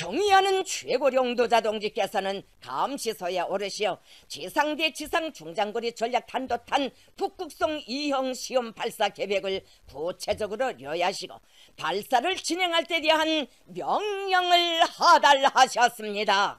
경의하는 최고령도 자 동지께서는 감시소에 오르시어 지상대 지상 중장거리 전략 탄도탄 북극성 2형 시험 발사 계획을 구체적으로 료하시고 발사를 진행할 때 대한 명령을 하달하셨습니다.